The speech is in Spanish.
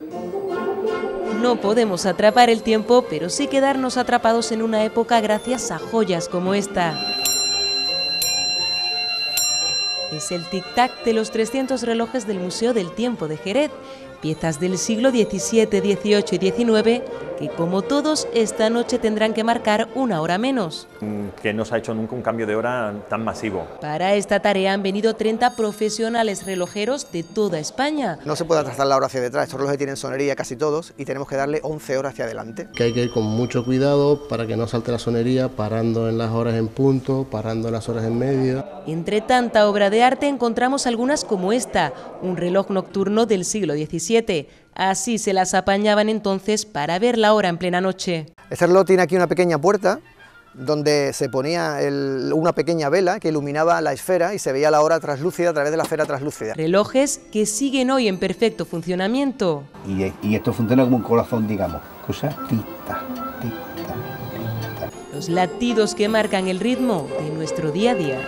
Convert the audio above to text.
No podemos atrapar el tiempo, pero sí quedarnos atrapados en una época gracias a joyas como esta. Es el tic-tac de los 300 relojes del Museo del Tiempo de Jerez, piezas del siglo XVII, XVIII y XIX que como todos esta noche tendrán que marcar una hora menos. Que no se ha hecho nunca un cambio de hora tan masivo. Para esta tarea han venido 30 profesionales relojeros de toda España. No se puede atrasar la hora hacia detrás, estos relojes tienen sonería casi todos y tenemos que darle 11 horas hacia adelante. Que hay que ir con mucho cuidado para que no salte la sonería, parando en las horas en punto, parando en las horas en medio. Entre tanta obra de arte encontramos algunas como esta, un reloj nocturno del siglo XVII Así se las apañaban entonces para ver la hora en plena noche. Este reloj tiene aquí una pequeña puerta donde se ponía una pequeña vela que iluminaba la esfera y se veía la hora traslúcida a través de la esfera traslúcida. Relojes que siguen hoy en perfecto funcionamiento. Y, esto funciona como un corazón, digamos, cosa tita, Los latidos que marcan el ritmo de nuestro día a día.